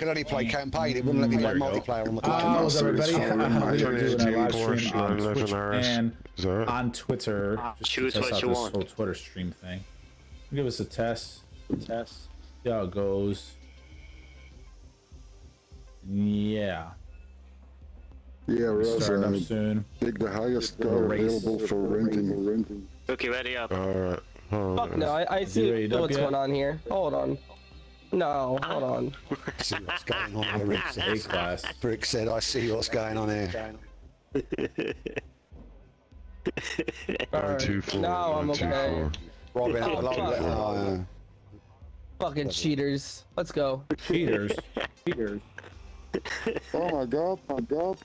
could only play campaign. It wouldn't let me play There we go. multiplayer on the How's console. everybody? fine. Uh, we are Chinese doing a live stream on Twitch and Is that right? on Twitter. Just Choose to test what out you this want. whole Twitter stream thing. Give us a test. Test. See how it goes. Yeah. Yeah, Russ, Starting up uh, soon. take the highest Little car available for renting. Okay, ready up. Alright. Oh, Fuck no, I, I see what's going on here. Hold on. No, ah. hold on. see what's going on here. Rick A says. class. Rick said, I see what's going on here. Alright. four, No, I'm okay. Robin, Oh, below fuck. it. Oh, yeah. Fucking cheaters. Let's go. Cheaters. Cheaters. Oh my god, my god.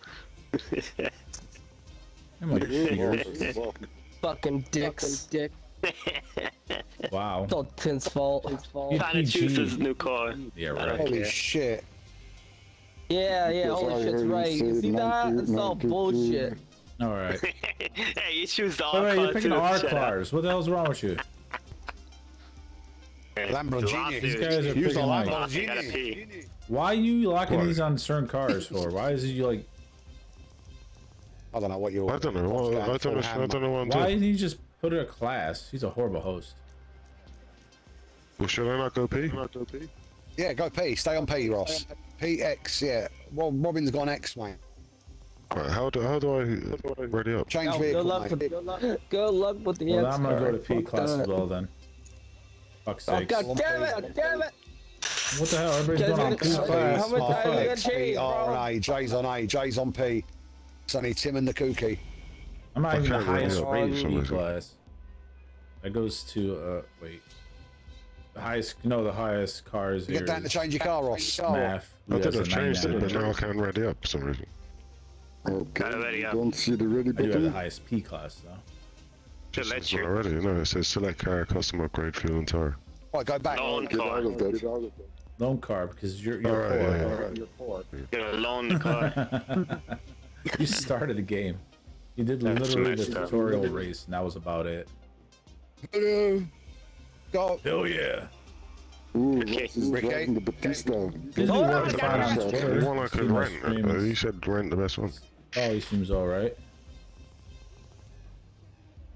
I'm like cheaters. Fucking dicks. Dick. Wow. It's all Tim's fault. His fault. Trying to choose his new car. Yeah, right. Holy Yeah. shit. Yeah, yeah, Because holy shit's right. You see that? It's all bullshit. All right. hey, you choose the Wait, R wait, car you're picking too. our Shut up. cars. What the hell's wrong with you? Lamborghini. These Dude, guys are Use picking like. Lamborghini. I gotta pee. Why are you locking What? these on certain cars for? Why is he like? I don't know what you're. I don't know. what's Well, I don't know. I don't know what I'm Why doing. didn't he just put it a class? He's a horrible host. Well, should I not go P? Yeah, go P. Stay on P, Ross. PX, yeah. Well, Robin's gone X, mate. Right, how do how do I ready up? Change No, vehicle, good luck mate. with good luck, good luck with the Well, X I'm gonna go to P class as well then. Fuck Oh sakes. god damn it! Damn it! What the hell? Everybody's going on P How much class. time What the you fuck? got? X, P, R, and A. J's on A. J's on P. It's only Tim and the Cookie. I'm not even the highest rated P class. That goes to uh wait. The highest no the highest cars You here get down to change your car, Ross. Math. I who did has a have changed it, but now I can't ready up for some reason. Okay. ready up. Don't see the ready I do have the highest P class though. Should let you. already. No, it says select car, custom upgrade, fuel and tire. Right, go back. Loan Get car. out of that. Loan car because you're you're Alright, poor. yeah, yeah. You're poor. You're gonna loan the car. you started the game. You did That's literally the messed up. tutorial race, and that was about it. Hello. Go. Hell yeah! Ooh, Okay. Ross Ricky. the Battista. This is working fine on Twitter. one I could rent. Uh, streams. you said rent the best one. Oh, he seems all right.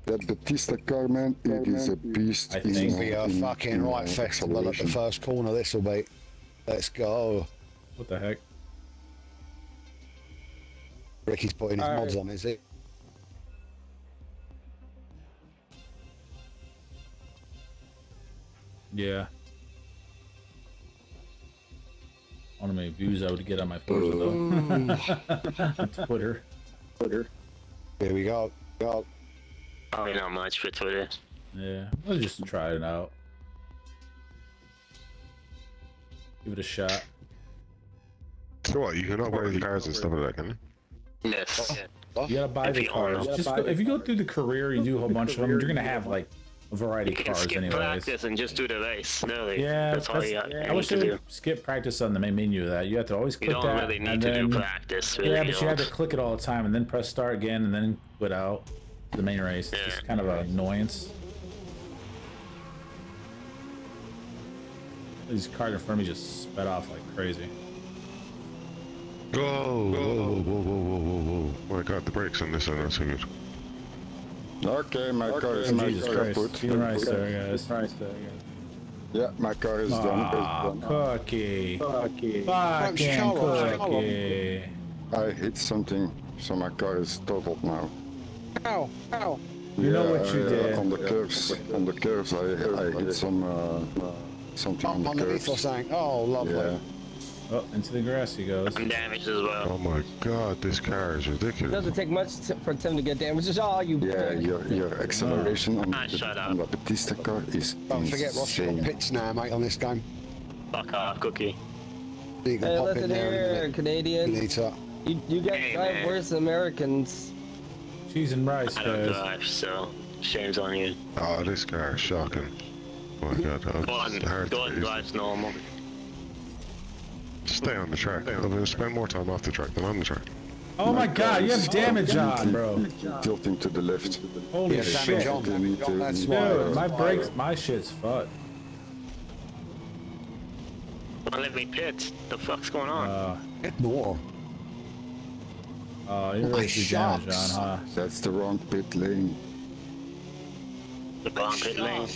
That Battista car, man, it is a beast. I in, think- uh, Be a in- fucking in, right uh, festival at the first corner. This will be. Let's go. What the heck? Ricky's putting his Alright. mods on, is it? Yeah. I don't know how many views I would get on my Forza though. On Twitter. Twitter. Here we go. Go. Probably not much for Twitter. Yeah. Let's just try it out. Give it a shot. So what? You can upgrade the cars and stuff like that, can you? Yes. Oh. You gotta buy If the you cars. Just go, if you go through the career, you do a whole bunch of them. You're gonna have like a variety You of can cars, skip anyways. practice and just do the race. Really. Yeah, That's all that's- you. I wish they to would do. skip practice on the main menu of that. You have to always You don't that. really need to then, do practice. Really, Yeah, you but you have to click it all the time and then press start again and then quit out the main race. It's just kind of an annoyance. These cars in front of me just sped off like crazy. Whoa, whoa, whoa, whoa, whoa, whoa, whoa, whoa. My god, the brakes on this are not so good. Okay, my car is Oh, Jesus Christ. Feeling right there, guys. Yeah, my car is Ah, cookie. Fucking cookie. I hit something, so my car is totaled now. Ow. Ow. You know what you I, uh, did. On the curves, on the curves, I, I hit some, uh, something on Bump the underneath or curves. something. Oh, lovely. Yeah. Oh, into the grass he goes. I'm damaged as well. Oh my god, this car is ridiculous. It doesn't take much t- for Tim to get damaged. Just all you. Yeah, your, your acceleration on, Ah, the, shut on the. Battista car is Don't forget, Ross, you've got pits now, mate, on this game. Fuck off, Cookie. So you can Hey, pop in listen there here, and you Canadian. need to. You, you guys Hey, drive man. worse than Americans. Cheese and rice, I don't drive, so shame's on you. Oh, this car is shocking. Oh my god, Gordon, it's hard Gordon to drives normal. Stay on the track. I'm gonna spend more time off the track than on the track. Oh my god, you have damage on, bro. Tilting to the left. Holy Yeah, shit. damage on. You need That's you why. my brakes, my shit's fucked. One won't let me pit. The fuck's going on? Uh, Get in the water. oh, you're my really too damaged, sharks. Huh? That's the wrong pit lane. the wrong pit lane.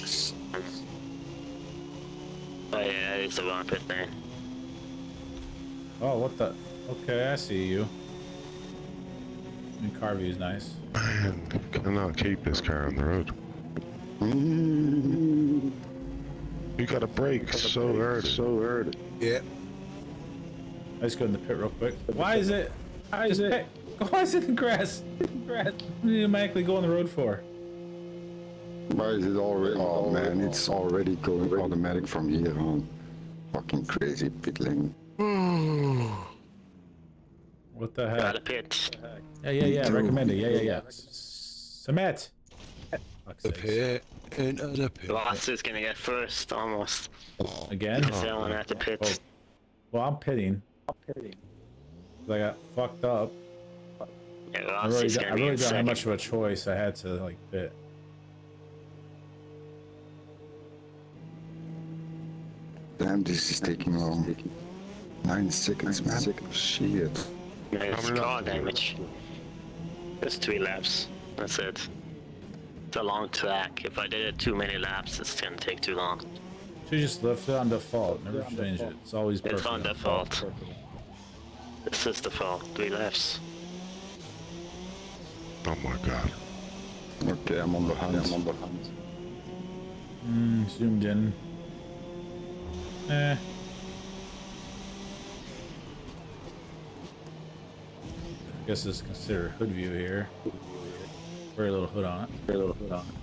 Oh yeah, it's the wrong pit lane. Oh, what the? Okay, I see you. And car view's nice. Man, cannot keep this car on the road. You gotta brake so hard, so hard. Yeah. Let's go in the pit real quick. Why is it? Why is it? Why is it in grass? Grass. What do you automatically go on the road for? Why is it already? Oh man, it's already going automatic from here on. Fucking crazy pit lane. Hmm. What the Got heck? a pit. Yeah, yeah, yeah. Recommended. Yeah, yeah, yeah. Submit. Fuck's The sakes. pit. Into the pit. Lost is gonna get first, almost. Again? Selling at the oh, pit. Oh. Well, I'm pitting. I'm pitting. I got fucked up. Yeah, I really, is don't- gonna I really in don't have much of a choice. I had to like pit. Damn, this is taking long. Nine seconds, man. Shit. There's many car damage. There's three laps. That's it. It's a long track. If I did it too many laps, it's gonna take too long. Should just left it on default. Never change it. It's always perfect. It's on default. This is the fault. Three laps. Oh my god. Okay, I'm on the hunt. I'm on the hunt. Mm, zoomed in. Eh. I guess this is considered hood view here. Very little hood on it. Very little hood on it.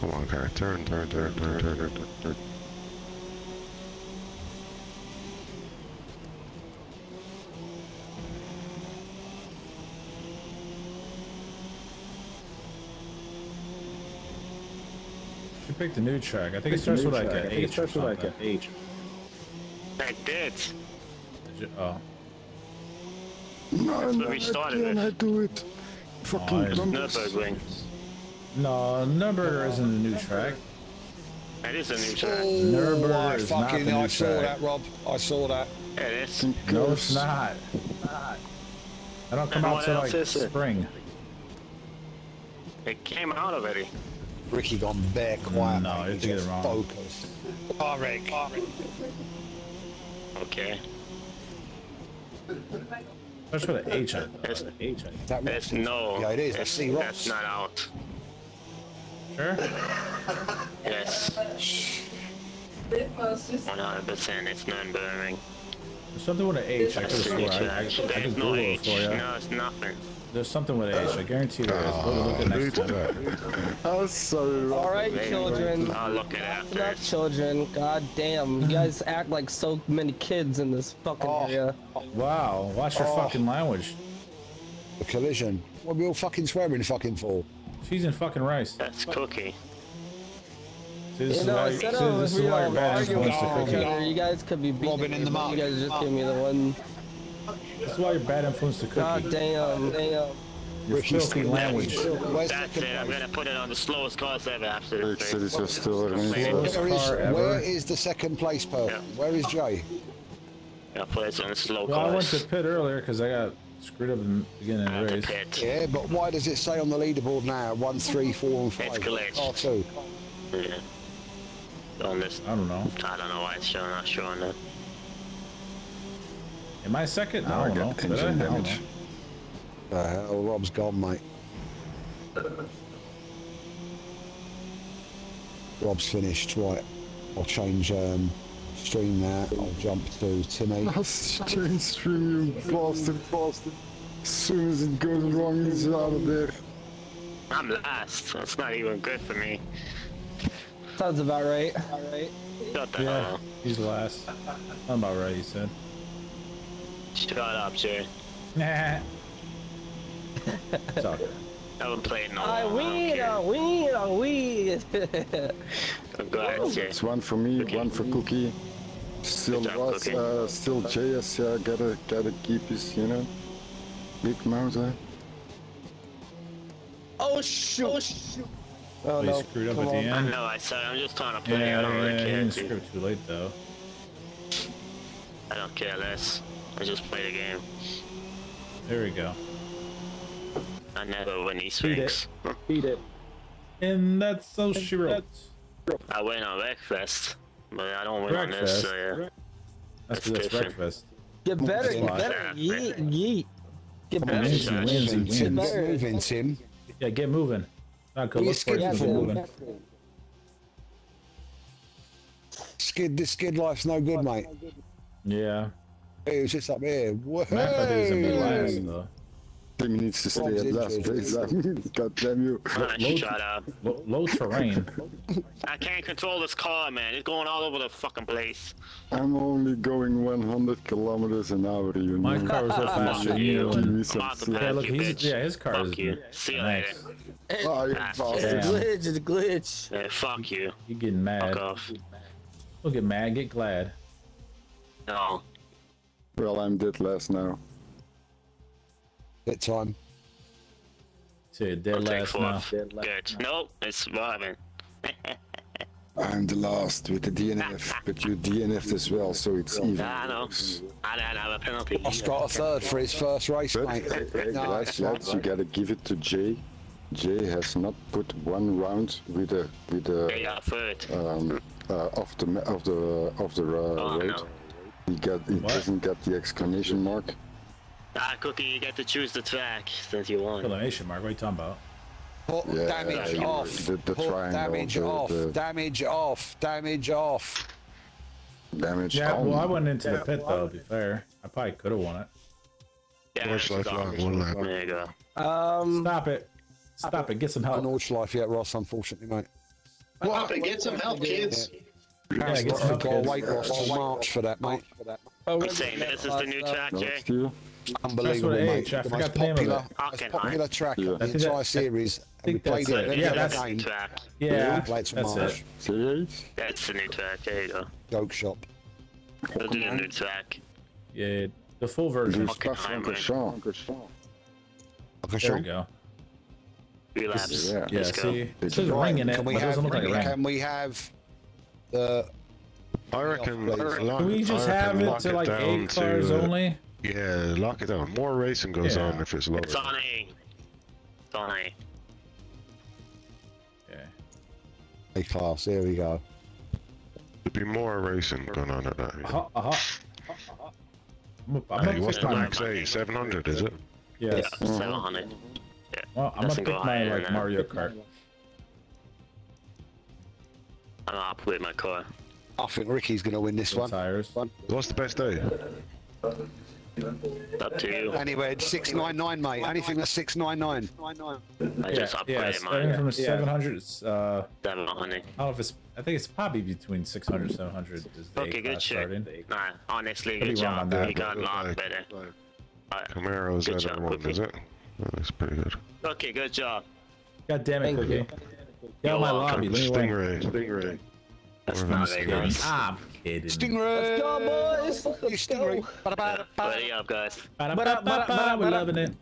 Come on, car. Turn, turn, turn, turn, turn, turn, turn. You picked a new track. I think it starts with like an H or something. H. I did. Did you- Oh. No, That's no, where we started again, it. I do it. Fucking oh, I- numbers. Nürburgring. No, Nürburgring isn't a new track. That is a new track. Oh, Nürburgring I is not fucking, the new I saw track. that, Rob. I saw that. Yeah, it is. No, it's not. I don't come And out what till like is it? spring. It came out already. Ricky gone bare quiet. No, mate. you're He thinking wrong. Focus. Oh, Rick. Okay. That's with an H on it. It's, H. That it's no. Yeah, it is. I It's, see that's not out. Sure? Yes. 100% it's Nürburgring. There's something with an H. I could have That's a new sworn. I, I, track. I could There's no it for you. No, it's nothing. There's something with age. I guarantee there is. We'll look at Oh, next dude. time. I'm sorry. All right, children. I'll look at it after. Enough children. God damn. You guys act like so many kids in this fucking Oh. area. Wow, watch your Oh. fucking language. The collision. What are we all fucking swearing fucking for? Cheese and fucking rice. That's Cookie. See, this You is know, why, instead see, of this is why you're bad arguing influence to Oh, with each cookie. You guys could be beating Robin in the but mouth. You guys just give me the one. This is why you're bad influence to God damn. Damn. Your Ricky's filthy language. Where's That's it. I'm gonna put it on the slowest cars ever after Rick this. said it's just still Slowest Where is, car ever. where is the second place person? Yeah. Where is Jay? I'll put it on the slow Well, I went to pit earlier because I got screwed up in the beginning of the the race. pit. Yeah, but why does it say on the leaderboard now one, three, four, and five? It's glitched. R two. Yeah. On this. I don't know. I don't know why it's showing not showing that. Am I second? No, I I don't know. got Did I? I engine don't damage. know. The hell, Rob's gone, mate. Rob's finished. Right, I'll change um, stream now. I'll jump to Timmy. Change stream, you bastard, bastard. As soon as it goes wrong, he's out of there. I'm last. That's not even good for me. Sounds about right. All right. Shut the Yeah, hell he's last. I'm about right, he said. Shut up, Jay. Nah. It's all good. I haven't played no I more. win, I win, I win. Go ahead, Jay. It's one for me, Cookie. one for Cookie. Still was, uh, still JS, yeah, gotta, gotta keep his, you know. Big Mauser. Oh shoot! Oh shoot! Oh Oh, you no! screwed up Come at the on. I end. know, I said I'm just trying to play. Yeah, I don't really yeah, you care. didn't screw too late though. I don't care less. I just play the game. There we go. I never win these Beat things. Beat it. And that's so she wrote. I win on Wreckfest, but I don't win on this. So yeah. That's That's that's breakfast. Get better. Get better. Yeet. Yeet. Get better. Wins, he wins, he wins. Tim's moving, Tim. Yeah, get moving. Not go Well, look for it, you get moving. Skid, this skid life's no good, mate. Yeah. It was just up here. Whoa. Man, I thought he was gonna be last though. Tim needs to stay at last place. God damn you. Ah, Low- shut up. Low, low terrain. I can't control this car, man. It's going all over the fucking place. I'm only going 100 kilometers an hour, you know. My know. car was so fast than you. Give And, me I'm some out the slack. yeah, back, look, you he's bitch. yeah, his car Fuck is you. See you later. nice. Oh, you Ah, It's a glitch. It's a glitch. Yeah, fuck you. You're getting mad? Fuck off. Don't get mad, get glad. No. Well, I'm dead last now. Bit time. So you're dead I'll take last now. fourth. Good. Nope, it's Robin. I'm the last with the DNF, but you DNF'd as well, so it's even. Yeah, I know. I didn't have a penalty. Ross got a third for his first race, But, mate. hey, No, lads, it's lads, you gotta give it to Jay. Jay has not put one round with a with a got third. um uh, off the ma- of the of the uh, Oh, road. no. He got he What? doesn't get the exclamation mark. Ah, Cookie, you get to choose the track since you want. Exclamation mark. What are you talking about? Put Yeah, damage yeah, off. the- the Put triangle, damage the- off. the- Damage off. Damage off. Damage. Yeah, on. well, I went into the pit though. To be fair, I probably could have won it. Yeah, Much it's life long, one lap. There you go. Um. Stop it. Stop it. Get some No help. Notch life yet, Ross, unfortunately, mate. Stop it, get some help, kids. Yeah, get We've some help. got to kids. wait, Ross, till March for that, mate. Oh, I'm saying this is the new track, Jay. Next. Unbelievable, mate. age, the most the name of popular, it. most popular track Yeah. of the think that- entire series. And we played it it. every Yeah, that's- That's the new game. track. Yeah, Play it till that's March. it. That's the new track. There you go. Joke shop. They'll do the new track. Yeah, the full version. Du Hockenheim, Spa Okay, There we go. Three laps. Yeah. Yeah, see, it says Right, ring in it, but it doesn't look like a ring. Can we have the? I reckon. Can lock- Can we just I reckon have it lock to like down eight cars to, only? Yeah, lock it down. More racing goes Yeah. on if it's lower. It's on A. It's on A. Okay. A class. There we go. There'd be more racing going on at that. Uh-huh, uh-huh. I'm a, I'm Hey, what's the max A? 700, is it? yes. Yeah, 700. Yeah. Well, I'm gonna Doesn't pick my like. Mario Kart. I'm gonna operate my car. I think Ricky's going to win this one. tires. What's the best day? Up to you. Anyway, it's 699, mate. Anything that's 699. I Yeah, just yeah, upgraded it's everything mine. from 700. It's, uh, 700. I don't know if it's. I think it's probably between 600 700 is the Okay, good class shit. Nah, honestly, Could good be on job. that, You got a lot like- better. Alright. Camaro's Good at job, one, Cookie. is it? Oh, that's pretty good. Okay, good job. God damn it, Thank Cookie. You. Get out my lobby. Let me win. Stingray. Stingray. That's Or not I'm very kidding. nice. I'm kidding. Stingray. Let's go, boys. You Let's Stingray. go. Ba-da-ba-da-ba. Ready up, guys. Ba-da-ba-ba-ba, We're loving it.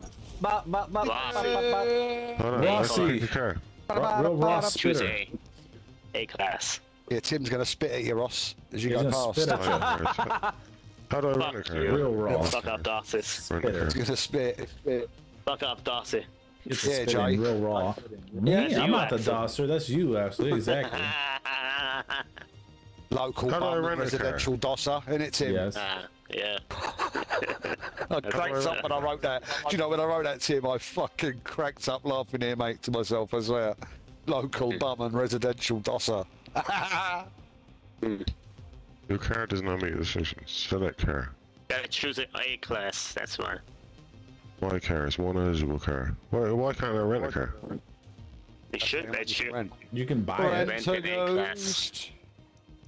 Ba, ba, ba, ba, ba, ba. Hold on, Rossi. let's pick the car. Ro- Real Ross Choose. A. A class. Yeah, Tim's going to spit at you, Ross, as you He's go past. spit Oh, at yeah, How do I run a car? Real Ross. Fuck up, Darcy. Run a Spitter. He's going to spit. Fuck up, Darcy. It's Yeah, yeah, Jay. real raw. Me? That's I'm you, not the dosser. That's you, actually. Exactly. Local How do I bum rent residential dosser, isn't it, Tim? yes. Ah, yeah. I cracked up when I wrote that. Do you know when I wrote that, to him? I fucking cracked up laughing here, mate, to myself as well. Local bum and residential dosser. Your car does not make decisions. Select car. Gotta choose an A class. That's why. My car is one eligible car. Why, why can't I rent a car? They should let you. Rent. You can buy Rent it. Rent to an A class. ghost.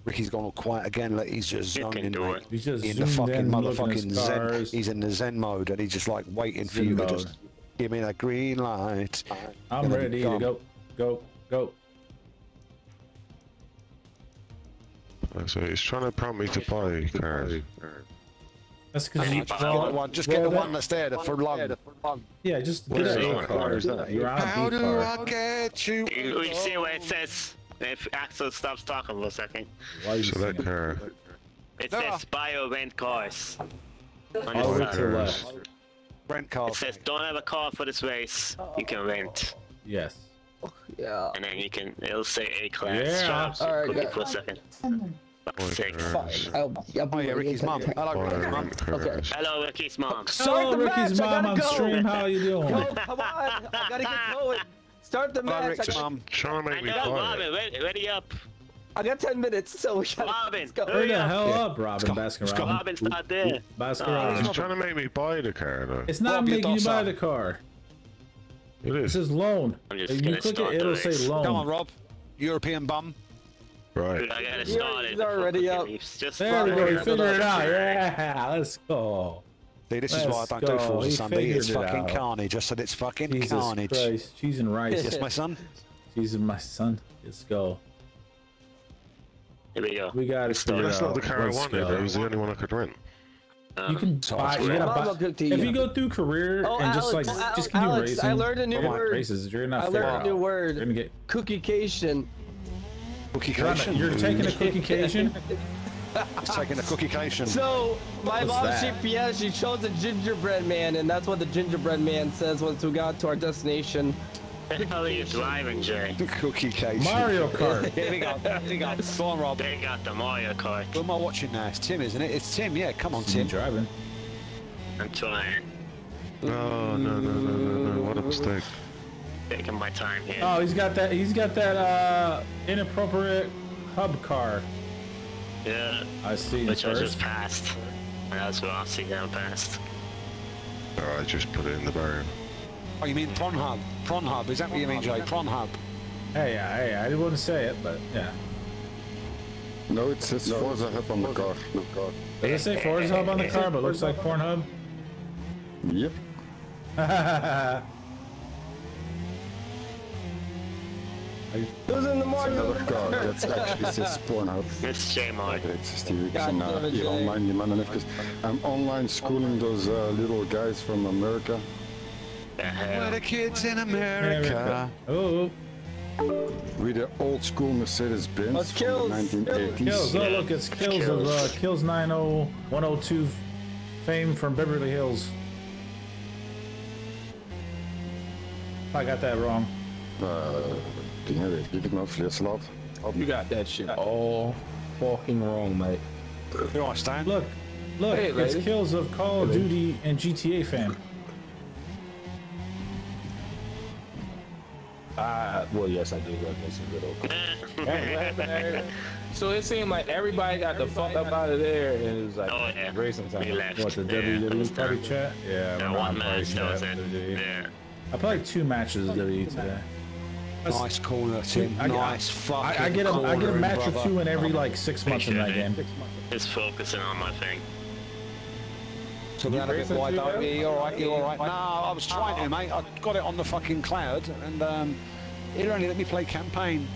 Ricky's gone all quiet again. Like he's just You can zoning, do mate. it. He's just in the fucking in, looking at motherfucking zen. He's in the zen mode, and he's just like waiting for Zen you to just give me that green light. I'm and ready to go. Go. Go. So he's trying to prompt me to buy cars. That's because you need Just to get the one. Just get the one that's there the- for long. Yeah, just get is an that? Car. Where is that? You're on How do car. I get you? You, we see what it says. If Axel stops talking for a second, Why are you Select singing? car. it No. says ah. bio rent cars. On All this the way to the left. Rent It says don't have a car for this race. You can rent, Yes. Yeah. and then you can. It'll say A class. Yeah. So, Alright, cookie guys. for a second. Fuck's I'll, I'll Oh yeah, Ricky's mum. Hello, Fire Ricky's mum. rent cars. Hello, Ricky's mom. Start Hello, Ricky's match, mom on go. stream. How are you doing? Go, come on. I gotta get going. Start the match. I Rick's. Trying to I make me know, buy. Robin. Ready, ready up. I got 10 minutes, so we gotta Robin, go. Hurry hurry the hell Yeah. up, Robin Baskin Robin. Robin's not there. Baskin Oh. Robin. He's trying to make me buy the car though. It's not Rob, making you buy the car. It It is. says loan. If you click it, it'll say loan. Come on, Rob. European bum. Right. I gotta Yeah, start he's already up. Just There we go. He fucking- figured it out. Yeah, let's go. See, this is why I don't do go. Forza He Sunday. It's it fucking out. carnage. I said it's fucking Jesus carnage. Christ, cheese and rice. Yes, my son. Jesus, my son. Let's go. Here we go. We got it figured That's not the car I Let's wanted. go. It was the only one I could rent. Uh, you can So buy. You great. gotta buy. cook to If you. you go through career Oh, and just Alex, like Al- just continue Alex, racing, I learned a new come word. Races, you're not I figuring learned a new word. You're gonna get. Cookiecation. Cookie You're, on a- you're taking a cookie cation. It's taking a cookie cation. So my What's mom, that? she yeah, she chose a gingerbread man, and that's what the gingerbread man says once we got to our destination. What the hell are you driving, Jay? Cookie cation. Mario Kart. Here we go. We go. Go on, Rob. They got the Mario Kart. Who am I watching now? It's Tim, isn't it? It's Tim. Yeah, come on, Tim Tim. driving. I'm trying. No, no, no, no, no, no. What a mistake. Taking my time here. Oh, he's got that. He's got that uh inappropriate hub car. Yeah. I see. Which I just passed. That's what I'll see down past. Oh, I just put it in the barrier. Oh, you mean Prawn Hub? Prawn Hub. Is that what you mean, Jay? Prawn Hub. Hey, yeah, hey, I didn't want to say it, but yeah. No, it says Forza Hub on the car. Does it say Forza Hub on the car, but looks like Pornhub? Yep. Who's in the Mario? Another car. That's actually says Pornhub. It's J Mark. Het is die week God zijn damn it, hier Jay. online mannen even. I'm online schooling those uh, little guys from America. The hell? the kids in America. Oh, With the old school Mercedes Benz from kills. the 1980s. kills. Oh, look, it's kills of uh, kills 90102 fame from Beverly Hills. I got that wrong. Uh, dingen weet ik niet, maar vleeslaat. You got that shit all fucking wrong, mate. You're right, Stan. Look, look, Hey, it's lady. kills of Call of Duty and GTA fame. Uh, well, yes, I do love me some good old. Hey, what happened there? So it seemed like everybody got the fuck up out of there, and it was like Oh, yeah. racing time. We left. What the yeah, WWE it's party chat? Yeah, I That one match, that was it. Yeah. I played two matches of WWE today. Nice corner, Tim. I- I- nice fucking I, I get a I get a corner, match or two in every like six months in that Appreciate game. it. Just focusing on my thing. Took that a bit racing wide, too, though. man? You all right? You all right? No, I was trying to, mate. I got it on the fucking cloud, and um, it only let me play campaign.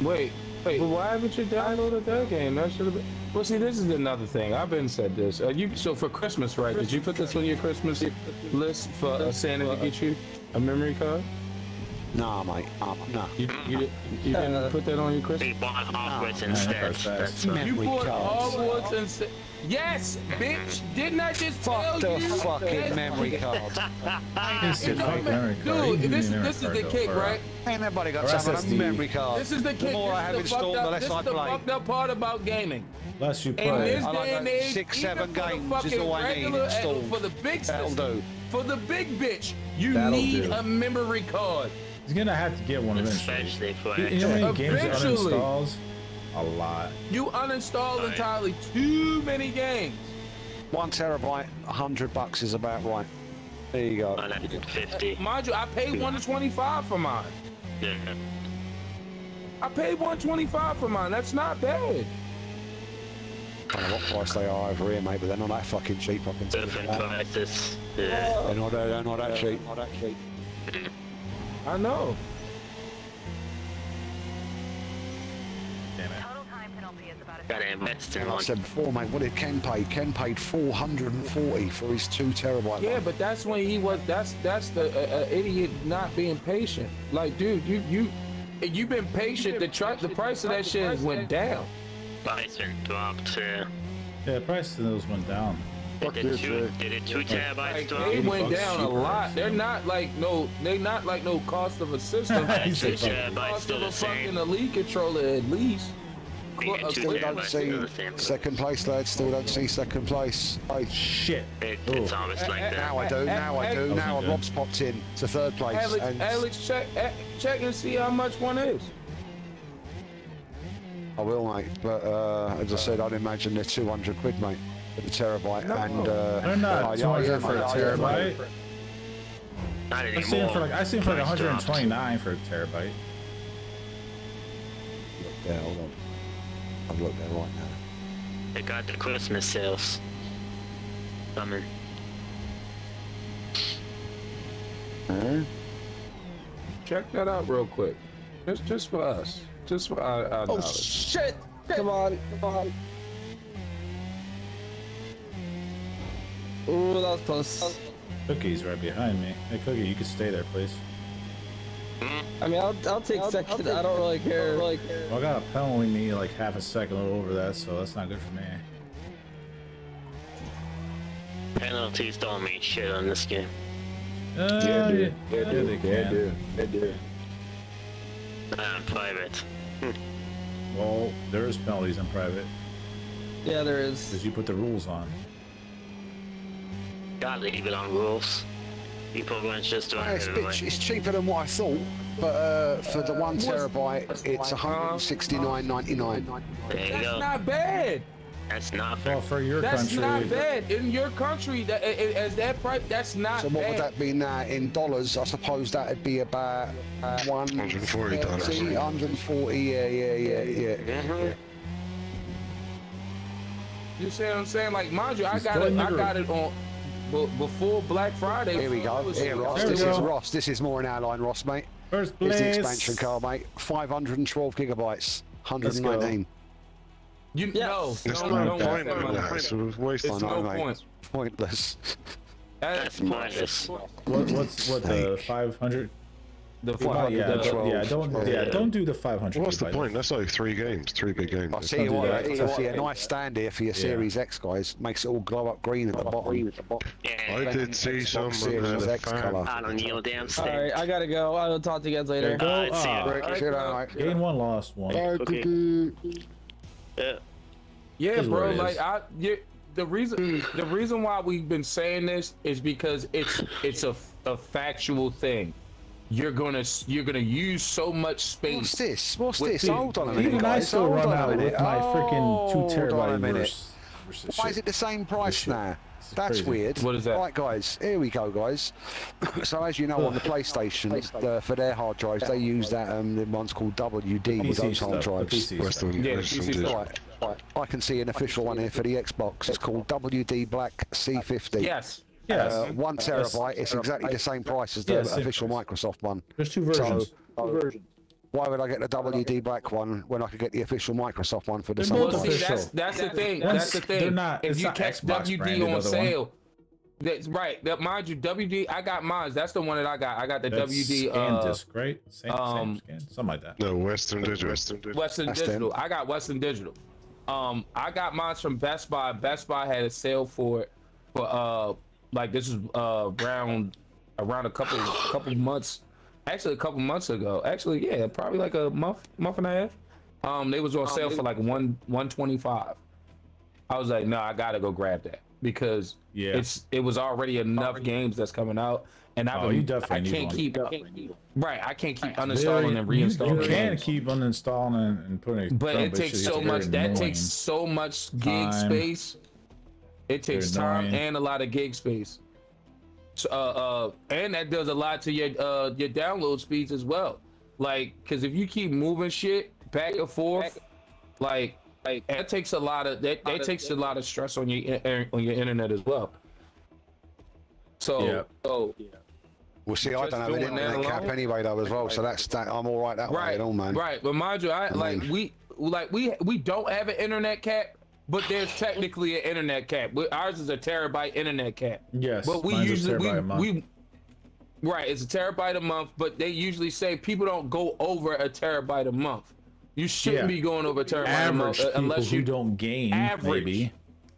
Wait, wait, but why haven't you downloaded that game? That should have been. Well, see, this is another thing. I've been said this. Uh, you so for Christmas, right? Did you put this on your Christmas list for uh, Santa to get you a memory card? Nah, mate. Um, nah. You you, did- you didn't put that on your Christmas. He bought Hogwarts man, instead. that's fast. That's. You bought cards. Hogwarts and said, "Yes, bitch! Didn't I just tell Fuck the you?" fucking Yes. memory card. It's a fuck memory card. Dude, this, this is the kick, uh, right? Ain't nobody got Or some of a memory card. This is the kick. The kick. more I have this is the installed, fucked the up, less this I is the play. fucked up part about gaming. Less you In this I like day and age, six, even seven for games is fucking all I need regular, installed. for the big That'll system, for the big bitch, you That'll need do. a memory card. He's gonna have to get one eventually. Especially for You know how many games it Eventually. uninstalls? A lot. You uninstall Right. entirely too many games. One terabyte, a hundred bucks is about right. There you go. 150. Mind you, I paid 125 for mine. Yeah. I paid 125 for mine. That's not bad. I don't know what price they are over here, mate, but they're not that fucking cheap. I can tell you Different that. prices. Yeah. They're not, they're not that cheap. Not that cheap. I know. Damn it. Total time penalty is about a Gotta invest in And I said before, mate, what did Ken pay? Ken paid 440 for his two terabyte. Yeah, one. but that's when he was. That's that's the uh, uh, idiot not being patient. Like, dude, you you you've been patient. The try, the price of that shit went down. Price went dropped. Yeah, the price of those went down. Did it this, two? Jay. Did it two terabytes Like, drop? they went bucks down a lot. so. They're not like no. They're not like no cost of a system. He Two said fuck. terabytes cost of a fucking elite controller at least. You uh, still Still don't see still the same. second place, lads. Still don't see second place. Oh Shit. It, it's always like that. Now I do. Now I do. Now wasn't. Rob's popped in to third place. Alex, and Alex, check eh, check and see how much one is. I will, mate. But uh, as I said, I'd imagine they're 200 quid, mate, for the terabyte. And uh, They're oh, not yeah, 200 yeah, for a mate, oh, yeah, mate. terabyte. Not I anymore. see them for like I see them for like 129 for a terabyte. Look there, hold on. I've looked there right now. They got the Christmas sales coming. Eh? Check that out real quick. Just just for us. Just for our, our Oh knowledge. shit! Come on, come on. Ooh, that was close. Cookie's right behind me. Hey, Cookie, you can stay there, please. I mean, I'll, I'll take second. I don't really care. Well, I got a penalty me like half a second over that, so that's not good for me. Penalties don't mean shit on this game. Uh, Yeah, yeah, dude. yeah, they Yeah, can. dude. Yeah, dude. Not in private. Well, there is penalties in private Yeah, there is. because you put the rules on. Gotta leave it on rules. People going just doing it's, it bit, it's cheaper than what I thought, but uh, for the one terabyte, it's 169.99. There you That's go. not bad. That's not Well, for your That's country, not bad. In your country, that i- i- as that price, that's not So what bad. would that be now in dollars? I suppose that'd be about uh, one 140 dollars. 140. Yeah, yeah, yeah, yeah. Mhm. You see what I'm saying? Like, mind you, I got it. I got it on be- before Black Friday. Here we go. Here, Ross. There we This is go. Ross. This is more in our line, Ross, mate. first Here's place. the expansion card, mate. 512 gigabytes. 119. You Yes. no, There's no, no no, point no, in no, that. It's a waste It's of I know, no mate. point. Pointless. That's minus. What, what's what the 500? The Yeah, five, yeah, the, don't, yeah, don't, yeah, don't do the 500. What's the gigabyte. point? That's like three games, three big games. I'll tell you do what, that. it's a, nice stand here for your Series X, guys. Makes it all glow up green at the bottom. Yeah. I did see Xbox someone Series had a X fan. colour. I don't yield damn All stick. I gotta go. I will talk to you guys later. go. Alright, see ya. Rick, sit down, mate. gain one, lost one. Bye, Okay. Yeah. Yeah, bro. Like. I, you, the reason the reason why we've been saying this is because it's it's a, a factual thing. You're gonna you're gonna use so much space. What's space. this? What's this? the- Hold on a minute, Even I guys. still Hold run out minute. with my freaking two Hold a terabyte minute. verse. versus Why shit. is it the same price shit. now? This is That's crazy. weird. What is that? Right, guys, here we go, guys. so, as you know, on the PlayStation, uh, for their hard drives, they use that um, the one's called WD, PC those hard stuff, the drives. PC stuff. Western, Yeah, Western PC Digital. Right, right. I can see an official one here for the Xbox. It's called WD Black C50. Yes. Yes. Uh, one terabyte. It's exactly the same price as the Yeah, official price. Microsoft one. There's two versions. So, why would I get the WD Black one when I could get the official Microsoft one for the same both Well, see, price? that's that's the thing. Once That's the thing. not- if you catch Xbox WD on other one. sale, that's right. That mind you, WD. I got mine. That's the one that I got. I got the That's WD. scan Uh, disc, right? Same, um, same scan, something like that. No, Western Digital. Western Digital. Western Digital. I got Western Digital. Um, I got mine from Best Buy. Best Buy had a sale for it for uh like this is uh around around a couple couple months actually a couple months ago. Actually, yeah, probably like a month month and a half. Um, they was on sale for like one one twenty five. I was like, no, I gotta go grab that because Yeah. it's it was already enough games that's coming out, and I've Oh, been, you definitely I need can't one. keep right. I can't keep Very- uninstalling and reinstalling. You, can games. keep uninstalling and, and putting it. But it takes so much. That takes so much gig Time. space. It takes They're time annoying. and a lot of gig space. So, uh, uh, and that does a lot to your uh your download speeds as well. Like, cause if you keep moving shit back and forth, like, like that takes a lot of that. That takes a lot of stress on your on your internet as well. So, Yeah. so Well, see, I don't have an doing that internet cap anyway, though, as well. So that's that. I'm all right that way right, at all, man. right. But mind you, I like mean- we like we we don't have an internet cap, but there's technically an internet cap. Ours is a terabyte internet cap. Yes, But we usually we, we right, it's a terabyte a month, but they usually say people don't go over a terabyte a month. You shouldn't Yeah. be going over a terabyte a month average uh, unless you don't gain average. maybe.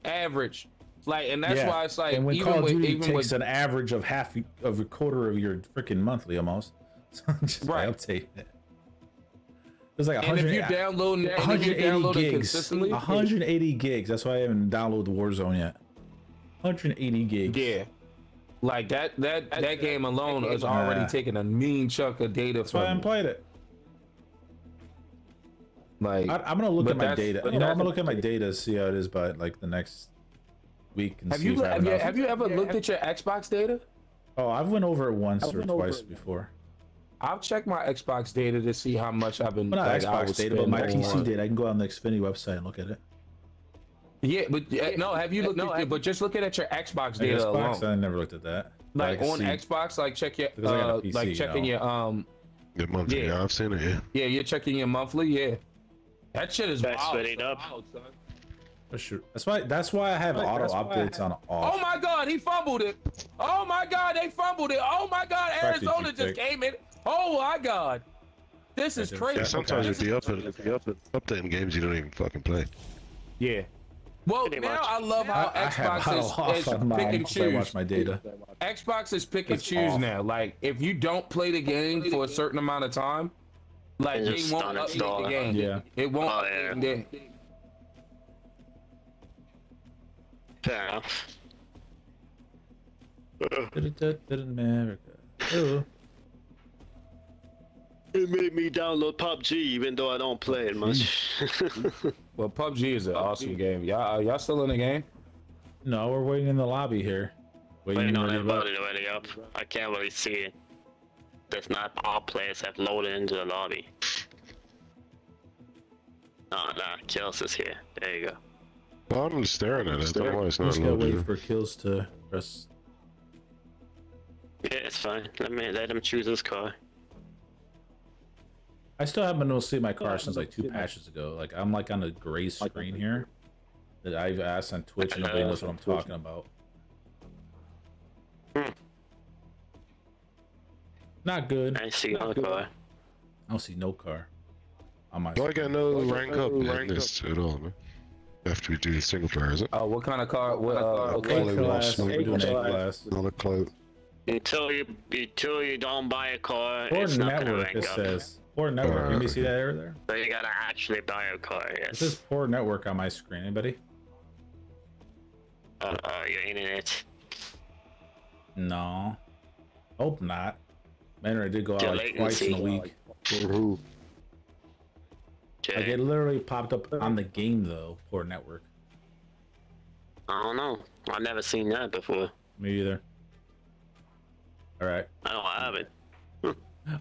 average. Like, and that's Yeah. why it's like and when even Call of Duty even takes with an average of half of a quarter of your freaking monthly almost, so just Right. right. update it. There's like and if 100, you download and if you 180 download gigs. consistently, 180 gigs. That's why I haven't downloaded Warzone yet. 180 gigs. yeah. Like that that that game alone is already Nah. taking a mean chunk of data That's why I haven't played it. Like I, I'm gonna look at my data. You know, I'm gonna look at my data see how it is by like the next week and have see you if have, have you, have you ever looked at your Xbox data? Oh, I've went over it once or twice before. I've checked my Xbox data to see how much I've been. Well, not like, Xbox was data, but my PC on- data. I can go on the Xfinity website and look at it. Yeah, but uh, no, have you looked no, at? have- But just looking at your Xbox data Xbox, alone, I never looked at that. But I like can on see- Xbox, like check your Because I got a uh, PC, like you checking know. your um The monthly, Yeah. yeah. I've seen it, yeah. yeah, you're checking your monthly, yeah. That shit is That's wild. what up. Wild, son. For sure. That's why. That's why I have Right, auto that's why I updates have- on off. Oh my god, he fumbled it. Oh my god, they fumbled it. Oh my god, Arizona just pick. came in. Oh my god. This is crazy. Yeah, Okay. sometimes if you be up it, if you up it, updating games you don't even fucking play. Yeah. Well, Pretty now much. I love how I, I Xbox auto is, off is on pick mine and because I watch choose. my data. Xbox is pick and choose off. now. Like, if you don't play the game for a certain amount of time, like It they won't don't update the game. Yeah. It won't. Oh, update yeah. the- Fair enough. America. Oh. It made me download PUBG even though I don't play it much. Well, PUBG is an awesome game. Y'all, uh, y'all still in the game? No, we're waiting in the lobby here. Waiting on ready to everybody to ready up. I can't really see it. There's not all players have loaded into the lobby. Oh, nah, Kills is here. There you go. I'm staring at it. I don't know it's not just gotta wait for kills to press. Yeah, it's fine. Let me let him choose his car. I still haven't been able to see my car since like two patches ago. Like I'm like on a gray screen here that I've asked on Twitch and nobody knows what I'm talking about. Hmm. Not good. I I see your car. I don't see no car on my. Do I get no screen. rank up in this at all, man? After we do the single player, is it? Oh, what kind of car? What, uh, A okay. Only class. lost We're doing A no- class. Another clout. Until you until you don't buy a car, Port it's not gonna network. rank It up. says Port network. Let me see that error there. So you gotta actually buy a car. It Yes. says poor network on my screen. Anybody? Uh oh, uh, your internet. No. Hope not. Man, I did go out Your like twice in a week. For who? Like it literally popped up on the game though. Poor network. I don't know. I've never seen that before. Me either. All right. I don't have it.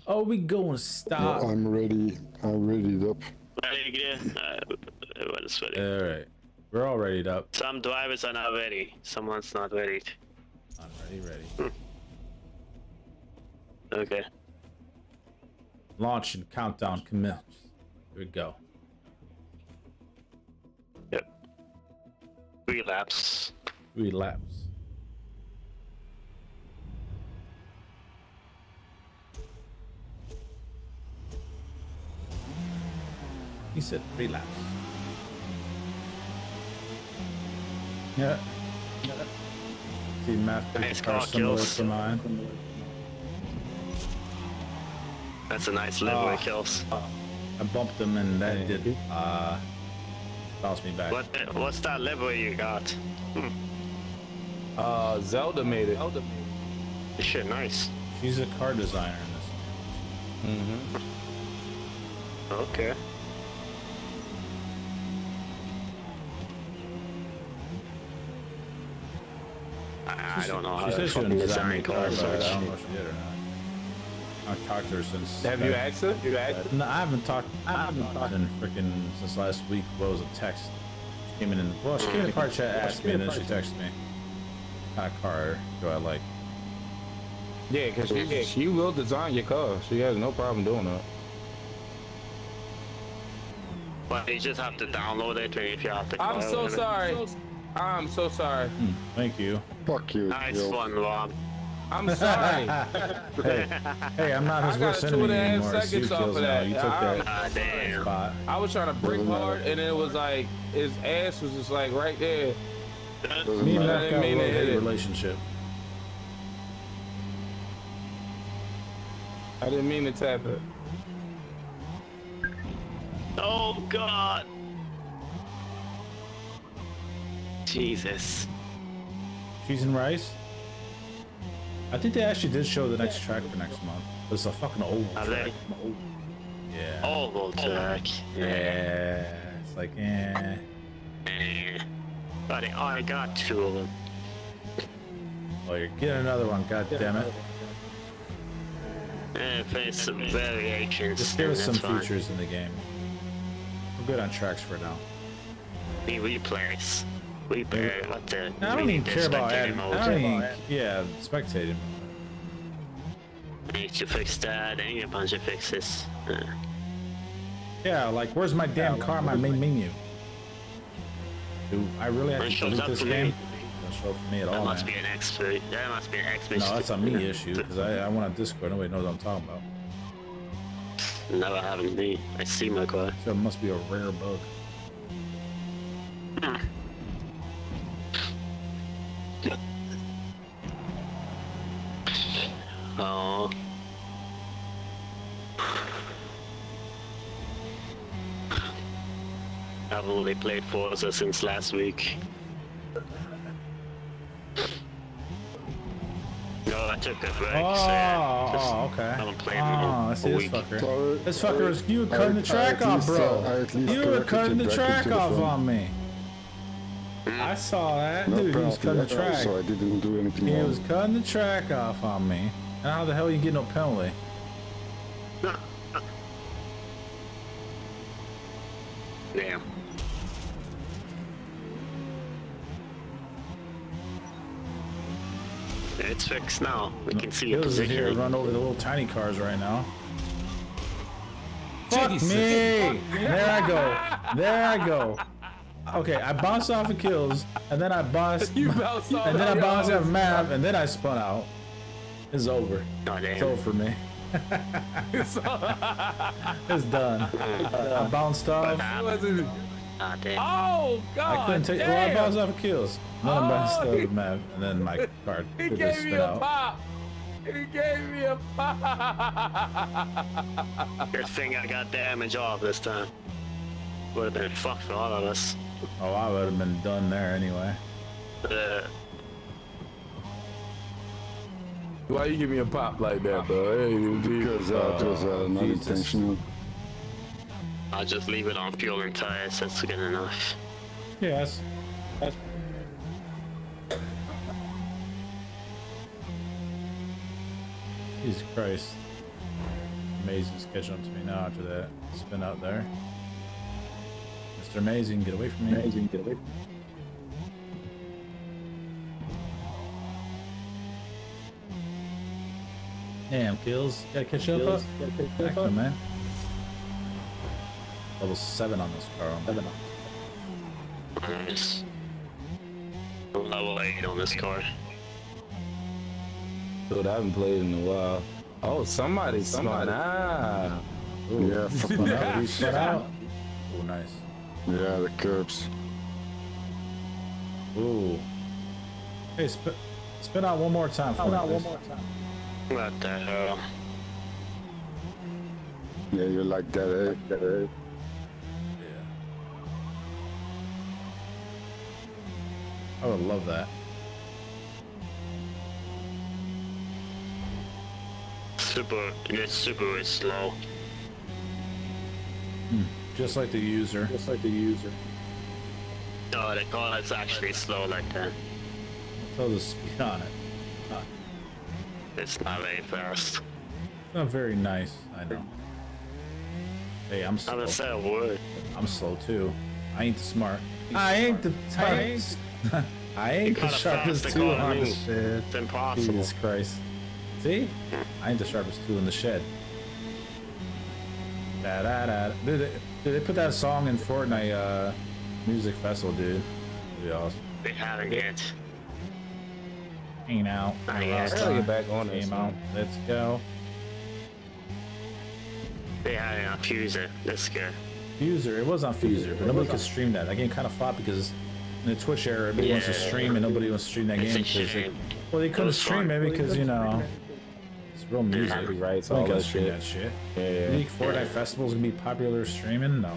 Oh, we going Well, stop. I'm ready. I'm ready up. Ready to get? Uh, everyone's ready. All right. We're all ready up. Some drivers are not ready. Someone's not ready. I'm ready, ready. Okay. Launch and countdown commence. Here we go. Yep. Relapse. Three laps. He said three laps. Yeah. See, math Nice car car similar kills. to mine. That's a nice livery Ah. kills. I bumped him and that did uh bounce me back. What? What's that livery you got? Uh, Zelda made it. Shit, nice. She's a car designer in this. Mm-hmm. Okay. I, I don't know how She to said she fucking would design me design car, cars. I so don't know if she did or not. I've talked to her since. Have you asked her? You asked? No, I haven't talked. I haven't talked in freaking since last week. What was a text? She came in. And, well, she came in the car chat, asked me, and then she texted me. What kind of car do I like? Yeah, because she, she will design your car. She has no problem doing that. But you just have to download it if you have to. I'm so sorry. I'm so sorry. Hmm, thank you. Fuck you. Nice yo. one, Rob. I'm sorry. hey, hey, I'm not his I got worst enemy and a half anymore. It's you seconds off of now. that. You took that Ah, damn. spot. I was trying to brick hard, and it was like his ass was just like right there. Doesn't Me and. I Matt didn't got a mean to love hate it. relationship. I didn't mean to tap it. Oh God. Jesus. Cheese and rice. I think they actually did show the next track for next month. It's a fucking old Are track. they? Yeah. old track. Yeah. It's like, eh. Eh. But I got two of them. Oh, you're getting another one. God damn it. Eh, face some variations. Just give us some that's fine. features in the game. We're good on tracks for now. We replays. We the. I don't even care about spectator adding. mode. I don't even, yeah, spectating. I need to fix that. I need a bunch of fixes. Uh, Yeah, like where's my damn car, my main menu? Do I really have to delete this game? show for me at that all, must man. be an expert. That must be an expert. No, that's a me issue because I, I went on Discord. Nobody knows what I'm talking about. Never happened to me. I see my car. So it must be a rare bug. Oh. Played Forza since last week. No, I took a break. Oh, so ah, yeah, just oh, okay. haven't played in Oh, a- ah, I a see this week. fucker. Sorry. This fucker was you were I- cutting the track off, bro. uh, I at least You were cutting the track into the off on me. Hmm? I saw that, No dude. He was cutting the track. so I didn't do anything He wrong. was cutting the track off on me. And how the hell you get no penalty? It's fixed now. We can see your Hills is here to run over the little tiny cars right now. Fuck Jesus. me! There I go. There I go. Okay, I bounced off of kills, and then I bounced, You bounced off and then I of bounced off kills. Mav, and then I spun out. It's over. Oh, It's over for me. It's done. I bounced off. Ah, damn. Oh God! I couldn't take. damn. Well, I bounced off of kills. Then I bounced Oh, off he- of Mav, and then my card He did gave spin me a out. pop. He gave me a pop. Good thing I got damage off this time. Would have been fucked for all of us. Oh, I would have been done there anyway. Uh, Why you give me a pop like that, bro? Hey, dude. Because uh, it was uh, Oh, Jesus. intentional. I'll just leave it on fuel and tires. That's good enough. Yes. Jesus Christ. Amazing's catching up to me now after that spin out there. Mr. Amazing, get away from me. Amazing, get away from me. Damn, kills. Gotta catch up. up. Back to man. Level 7 on this car. Seven. Nice. Level 8 on this car. Dude, I haven't played in a while. Oh, somebody, somebody. Ah. Ooh, Yeah, fuck yeah. out. Spun out. Oh, nice. Yeah, the curbs. Ooh. Hey, spin, spin out one more time for me. time. What the hell? Yeah, you like that, eh? Yeah. I would love that. Super, this super is slow. Hmm. Just like the user. Just like the user. No, the car is actually slow like that. Tell the speed on it. It's not very fast. Not very nice, I know. Hey, I'm I slow. haven't said a word. I'm slow too. I ain't the smart. I ain't the type. I ain't the kinda sharpest tool call on the shed. It's impossible. Jesus Christ. See? I ain't the sharpest tool in the shed. Da, da, da. Dude, they, dude, they put that song in Fortnite uh, music festival, dude. That'd be awesome. They haven't yet. Hanging out. Not yet. I gotta get back on this. Game out. Let's go. They haven't on Fuser. Let's go. Fuser. It was on Fuser, but nobody could stream that. That game kind of flopped because in the Twitch era, everybody wants to stream and nobody wants to stream that It's game because they, well, they couldn't stream fun. it because you know it's real music. Copyrights, Nobody all can that stream shit. that shit. Yeah. You think Fortnite Festival's gonna be popular streaming? No.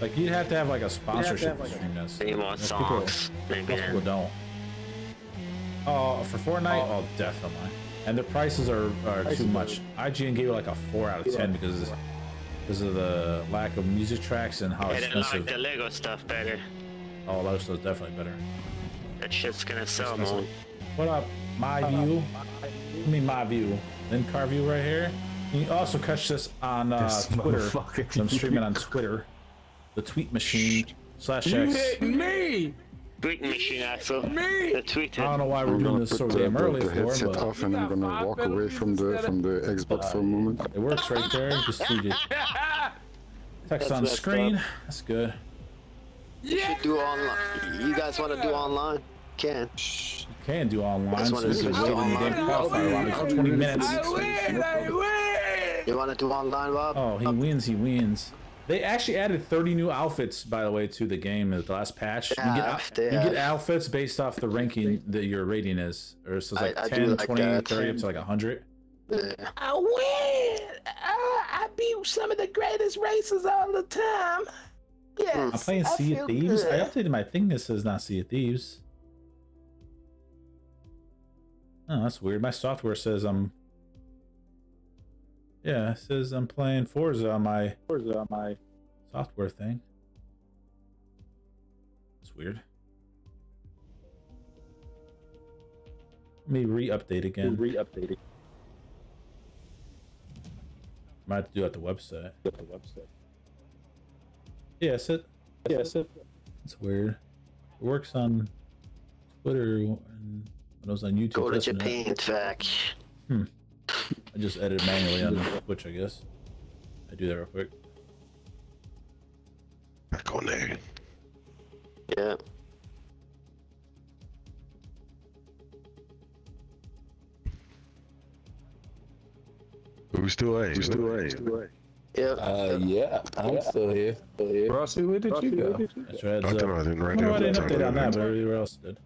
Like you'd have to have like a sponsorship to stream this. Any more Most people- Maybe Most people don't. Oh, for Fortnite? Oh, definitely. And the prices are, are too much. IGN gave it like a four out of ten because because of the lack of music tracks and how I didn't like the Lego stuff better. Oh, that was definitely better. That shit's gonna sell Expensive. more. What up, my view? I mean my view. Then car view right here. You can also catch this on uh, This Twitter. I'm streaming on Twitter. The tweet machine slash You X. hit me! Tweet machine, Axel. Me! The tweeted. I don't know why we're I'm doing gonna this so put the, damn the, early the for, headset but off and I'm gonna walk away from the from the Xbox for a moment. it works right there. Just see the text on That's screen. That's good. You should do online. You guys want to do online? Can. Can do online. This So one we is can just wait in the damn online. qualifier lobby for 20 minutes. I win! I win! You want to do online, Bob? Oh, he wins. He wins. They actually added 30 new outfits, by the way, to the game at the last patch. You get, Yeah, out- they you get outfits based off the ranking that your rating is. Or so it's like I- I 10, like 20, that. 30, up to like 100. Yeah. I win! I, I beat some of the greatest races all the time. Yes. I'm playing I Sea of Thieves. I updated my thing that says not Sea of Thieves. Oh, that's weird. My software says I'm. Yeah, it says I'm playing Forza on my Forza on my software thing. It's weird. Let me re-update again. Re-update it. Might have to do it at the website. At the website. Yeah, it's it. Yeah, it's it. It's weird. It works on Twitter and when it was on YouTube. Go to testing it. Japan, Vac. Hmm. I just edit manually on Twitch, I guess. I do that real quick. Back on there. Yeah. Who's still A? Who's still A? Yeah. Uh, yeah, I'm still here. Still here. Rossi, where did you go? That's right. I don't know. I didn't write wonder I didn't update on that, but everywhere else did.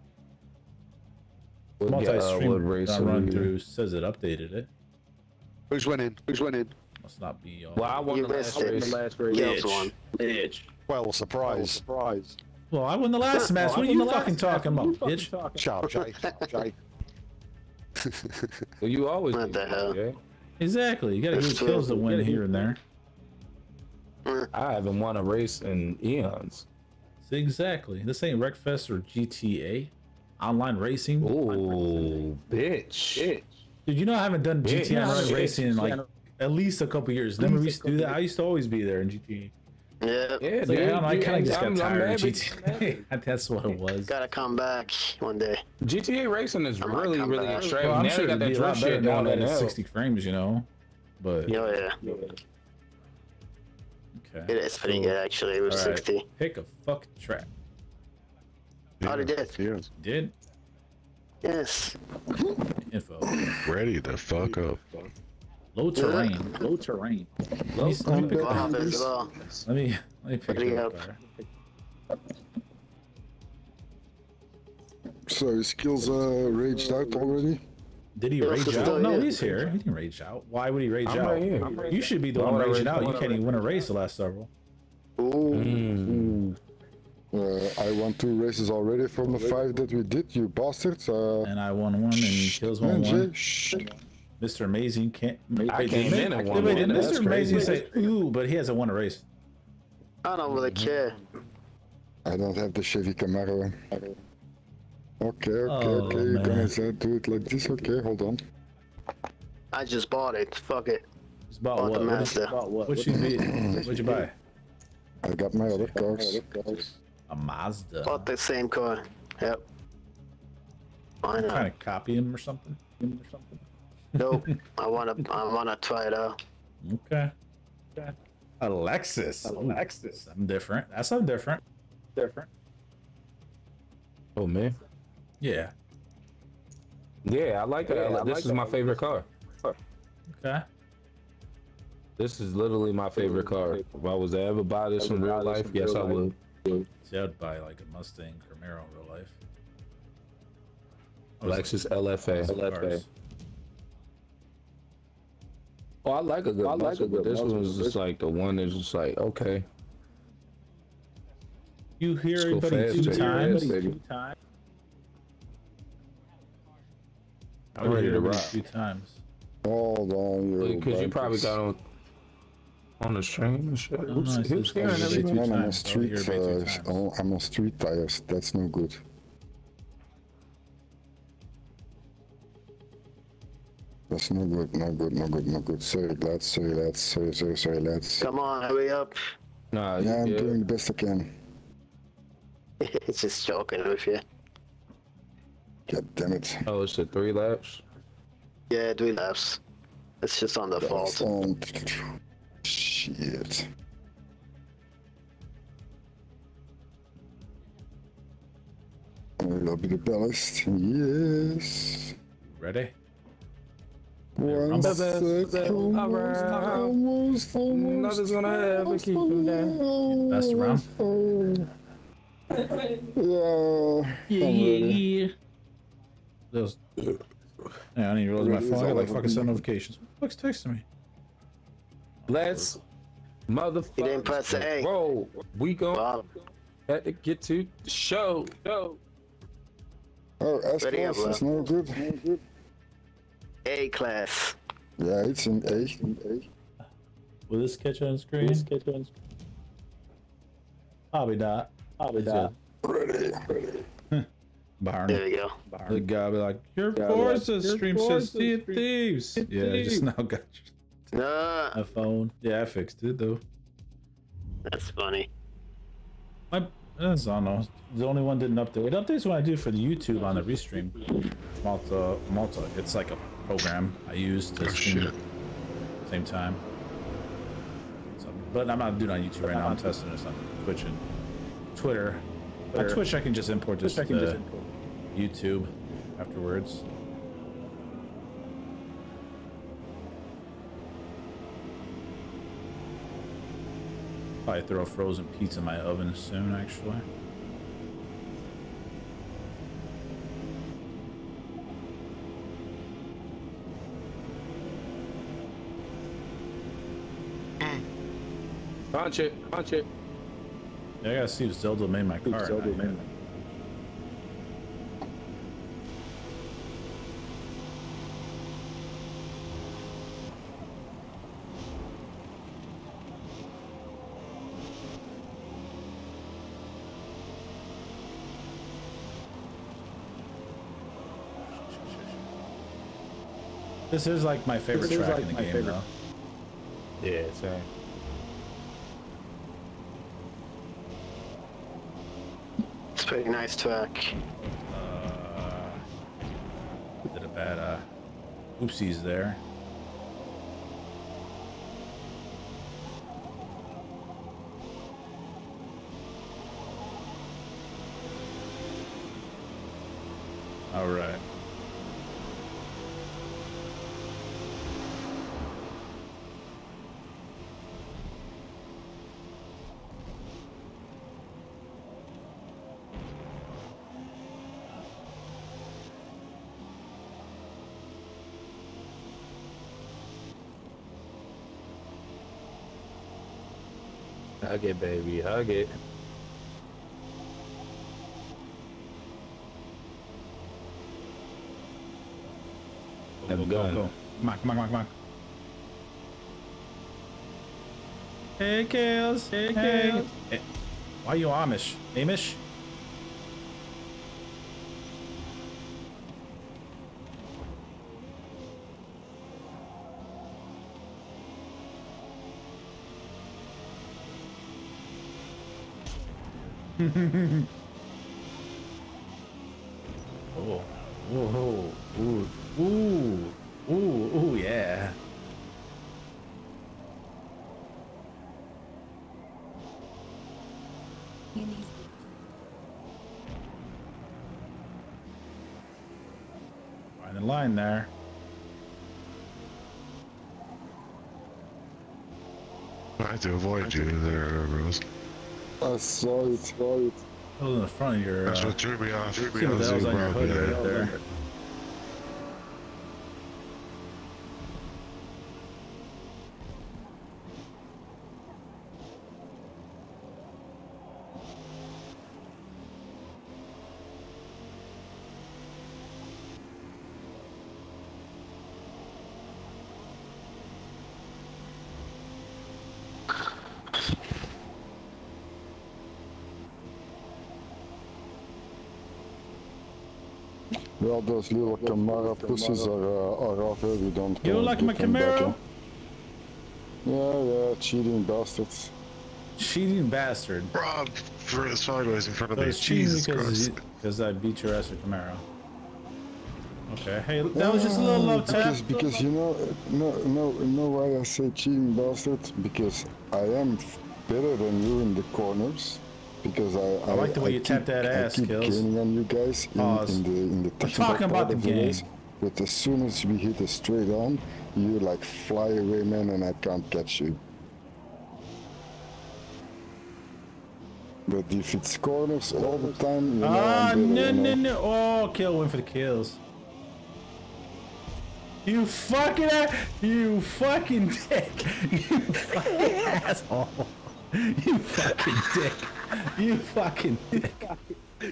Uh, Multi-stream what race that I are run you? through says it updated it. Who's winning? Who's winning? Must not be. Uh, Well, I won the last it. race. The last race. Gills won. Well, surprise. surprise. well, I won the last match. What are you fucking talking about, bitch? Shut up, Jay. Jay. Well, you always What the hell? okay? Exactly. You gotta That's get kills to win here and there. I haven't won a race in eons. See, exactly. This ain't Wreckfest or GTA. Online racing. Oh, bitch. Dude, you know I haven't done Yeah, GTA yeah, online racing in like at least a couple years. Never used to do that. I used to always be there in GTA. Yeah. Yeah, So, yeah, I, I kind of just got I'm- I'm tired of GTA. That's what it was. Gotta come back one day. GTA racing is I might really, really back. extravagant. Well, I'm now sure they got it'd be that a lot better shit now down that it's 60 frames, you know. But Oh yeah. Okay. It is pretty good actually. It was all right. 60. Pick a fuck track. Oh, they did. Yes. Did Yes. info. Ready the fuck up. Low terrain. Low terrain. Let me, let me pick Bob a, as well. let me let me pick What do you a have? So his skills uh, raged out already. Did he Yeah, rage still out? No, here. he's here. He didn't rage out. Why would he rage I'm out? right right You should be the one raging rage- out. You can't even win a race the last several. Ooh. Mm. Uh, I won two races already from the five that we did, you bastards. Uh, And I won one and kills one man, one. Mr. Amazing can't. I Wait, came did- in and wait, won wait, one. did That's Mr. Amazing crazy. say ooh, but he hasn't won a race? I don't really care. I don't have the Chevy Camaro. Okay, okay, Oh, okay. You're man. gonna say- do it like this. Okay, hold on. I just bought it. Fuck it. It's about Bought what? the What Mazda. what you be? What'd you buy? I got my other cars. A Mazda. Bought the same car. Yep. Why Trying not? to copy him or something? Him or something? Nope. I wanna. I wanna try it out. Okay. Alexis. Alexis. I'm different. That's something different. Different. Oh man. Yeah. Yeah, I like it. Yeah, I this like is it. my favorite car. Okay. This is literally my favorite car. If I was to ever buy this in real life, yes, I would. See, I'd buy like a Mustang Camaro in real life. Lexus LFA. Cars. Oh, I like a good I like muscle, a but good this muscle, one's just like the one that's just like okay. You hear Let's go everybody two times? I I'm ready to everybody rock. two times. Hold on, you. Because you probably got on on the stream and shit. No, no, Who's, it's who's hearing everything? two Man, I'm on times. I would hear street. everybody two times. oh, I'm on street tires. That's no good. That's no good. No good. No good. No good. Sorry, lads. Sorry, lads. Sorry, sorry, sorry, lads. Come on, hurry up. Nah, Yeah, I'm good. doing the best I can. it's just joking with you. God damn it. Oh, it's a three laps. Yeah, three laps. It's just on the That's fault. on. Shit. I'll be the ballast. Yes. Ready? One rumble. second. Almost, almost, almost. Nothing's gonna ever keep you down. Best around. Yeah. Yeah, I'm yeah, ready. yeah. Those. Yeah, I need to realize my Ready, phone. I got like all fucking seven over. notifications. What's texting me? Let's motherfucker. You didn't press A. Roll. We go Wow. had to get to the show. Show. Oh, S Ready up, class is no good. A class. Yeah, it's in A. Will this catch on screen? Will this catch on screen? Probably not. Probably not. Ready, ready. Barn. There we go. The guy be like, "Your be Forza like, stream says Forza Sea of stream- Thieves." Yeah, I just now got Nah, a phone. Yeah, I fixed it though. that's funny. My, that's, I don't know. The only one didn't update. It updates when I do for the YouTube on the restream. Malta, Malta. It's like a program I use to Oh, stream shit. at the same time. So, but I'm not doing it on YouTube right now. I'm testing this on Twitch and Twitter. On Twitch, I can just import this to YouTube afterwards. Probably throw a frozen pizza in my oven soon, actually. Ah. Punch it. Punch it. Yeah, I gotta see if Zelda made my car. or not yet. This is like my favorite This track like in the game, favorite- though. Yeah, same. It's a pretty nice track. Uh, did a bad uh, oopsies there. All right. Hug it, baby. Hug it. Go, go, go, go. Come on, come on, come on, come on. Hey, Kales. Hey, Kales. Hey, why you Amish? Amish? Oh, oh. oh, Ooh. Ooh. Ooh. Ooh, yeah. Find the line there. I had to avoid you there, Rose. I saw it, saw it. That was in the front of your. That's Uh, what threw me off. Threw me what off the hell's on Zoom, your bro, hood yeah. right there. Well, those little Camaro pussies are, uh, are off here. We don't You count like my Camaro? Yeah, yeah, cheating bastards. Cheating bastard. Rob threw it sideways in front of So me. cheating Jesus because Christ. because I beat your ass with Camaro. Okay, hey, that was just a little love tap. because, because you know, no, no, know why I say cheating bastard? Because I am better than you in the corners. Because I, I like the way you keep, tap that ass, I keep Kills. gaining on you guys in, in the in the We're technical talking about the of the race. game. But as soon as we hit a straight on, you like fly away, man, and I can't catch you. But if it's corners all the time, you know Ah, no, no, no. Oh, kill win for the kills. You fucking ass, you fucking dick. You fucking asshole. You fucking dick. You fucking dick.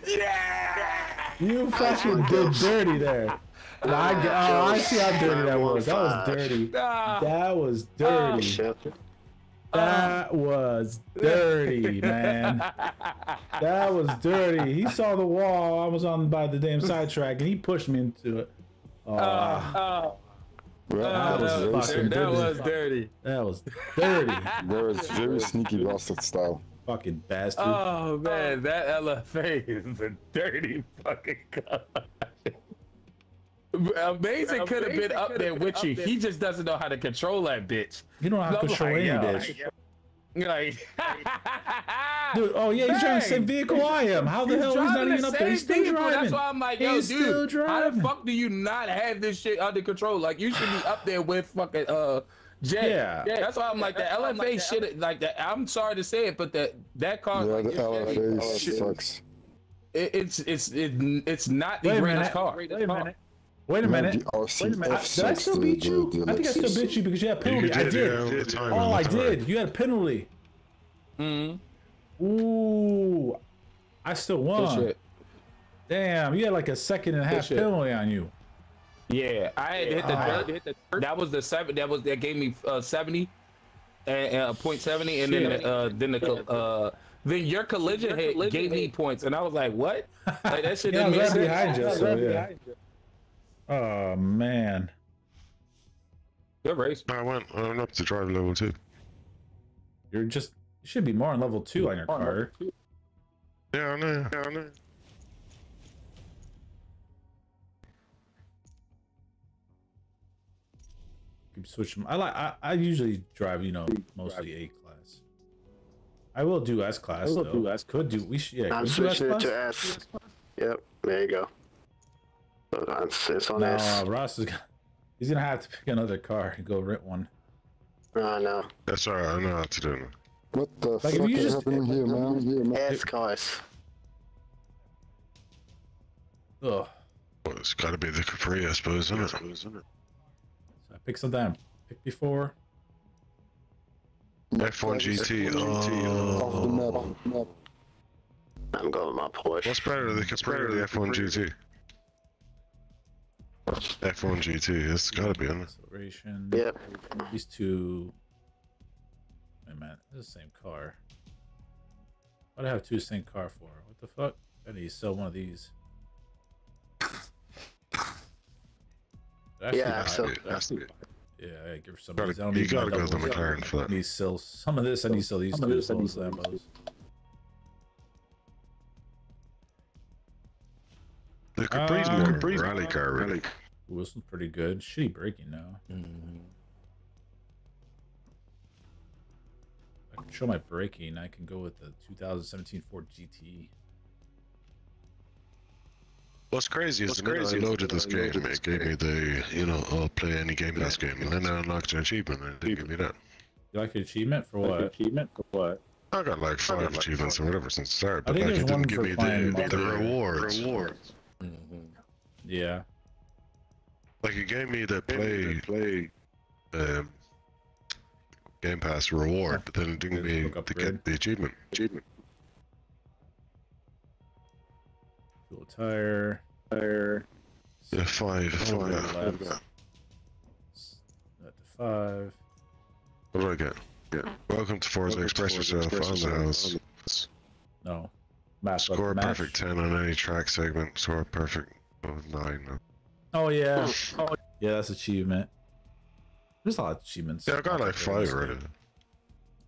Yeah! You fucking did dirty there. And I, g- oh, I see how dirty that was. That was dirty. That was ah, dirty. Shit. That was dirty, man. That was dirty. He saw the wall. I was on by the damn sidetrack, and he pushed me into it. Ah, ah. Oh, Oh, Well, that was very fucking sneaky. that was dirty. that was dirty. There is very sneaky bastard style. Fucking bastard. Oh man, that LFA is a dirty fucking car. Amazing could have been up there with you. He just doesn't know how to control that bitch. you don't know how to I'm control like, any yo, bitch. Like, Dude, oh yeah, he's driving the same vehicle I am. How the hell he's not even the up there? He's same still vehicle. driving. That's why I'm like, yo, He's dude, still how the fuck do you not have this shit under control? Like, you should be up there with fucking uh Jay. Yeah. That's why I'm like the LFA shit. Like that. I'm sorry to say it, but that that car, Yeah, like, the it's very- LFA sucks. it, it's it's it, it's not the Wait greatest car. Wait a minute. Wait a No, minute. the RCF Wait a minute. Did I still beat you? the I think I still beat you because you had a You penalty. I did, did. yeah, Oh, I did. You had a penalty. Mm-hmm. Ooh, I still won. Damn, you had like a second and a half penalty on you. Yeah, I had to hit the Ah. dirt. That was the seven. That was that gave me uh, seventy, and uh, point seventy, and then uh, then the uh, then your collision hit gave me points, and I was like, what? Like that shit Yeah, I didn't was right behind you. So yeah. Oh man. Good race. I went. I went up to drive level two. You're just you should be more on level two on your car. Yeah, I know. Yeah, I know. Keep switching. I like. I, I usually drive. You know, mostly A class. I will do S class will though. do S Could do. We should. Yeah. I'm could we do S switching it to S. Yep, there you go. So uh, It's, it's on No, S. Ross is. gonna- He's gonna have to pick another car and go rent one. Oh know. That's alright. I know how to do it. What the Like, if fuck you is just- happening here, man? Here, man. S cars. Ugh. Well, it's got to be the Capri, I suppose, isn't it? Isn't it? So I picked something I before. F1 GT. Off the map. Oh. I'm going with my Porsche. What's better, the Capri or the F1 GT? F1 GT. It's got to be, isn't? Acceleration. Yep. These two. Wait a minute. This is the same car. Why'd I have two same car for? What the fuck? I need to sell one of these. Actually, Yeah, buy so- it. Has to be. Yeah, I gotta give some Gotta- I don't you gotta go to the. McLaren for that. I need to sell some of this. I need to sell these two as well as Lambos. The Capri's Uh, more Capri's rally car, really. Ooh, this one's pretty good. Shitty braking now. I can show my braking. I can go with the 2017 Ford GT. What's crazy is the minute I loaded this game, it gave me the, you know, I'll play any Game Pass game, and then I unlocked an achievement, and it didn't give me that. You like your achievement for what? achievement for what? I got like five achievements or whatever since the start, but think like it didn't give me the, the multiplayer. rewards. Yeah. Like it gave me the play play um Game Pass reward, but then it didn't give me Look to upgrade. get the achievement. Achievement. Fuel tire. Tire. Yeah, five. Four What do I got? What left. do I got? That to five. What do I get? Yeah. Welcome to Forza Express yourself on the house. No. Match Score match. perfect 10 on any track segment. Score perfect oh, 9. Oh yeah. oh yeah, that's achievement. There's a lot of achievements. Yeah, I got like 5 already.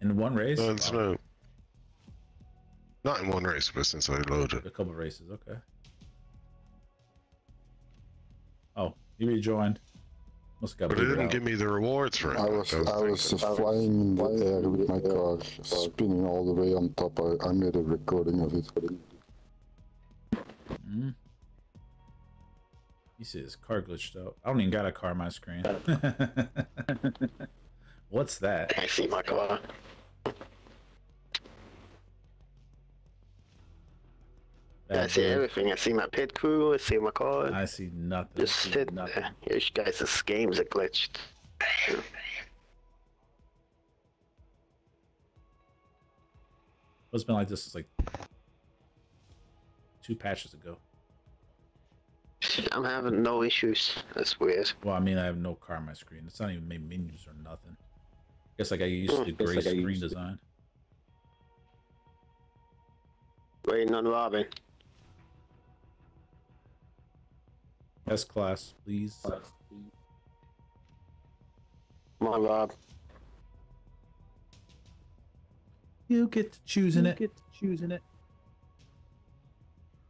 In one race? No, it's Wow. no. Not in one race, but since I loaded. A couple races, okay. Oh, you rejoined. Must have got But it didn't out. give me the rewards for it. I was I was thing. flying in the air with my car, spinning all the way on top. I, I made a recording of it. Mm. You see his car glitched out. I don't even got a car on my screen. What's that? I see my car. I see everything. I see my pit crew. I see my car. I see nothing. Just sit there. You guys, this game's a glitched. It's been like this since like two patches ago. I'm having no issues. That's weird. Well, I mean, I have no car on my screen. It's not even made menus or nothing. Guess like I used the gray like screen to. design. Waiting on Robin. S class, please. Come on, Rob. You get to choosing it. Get to choosing it.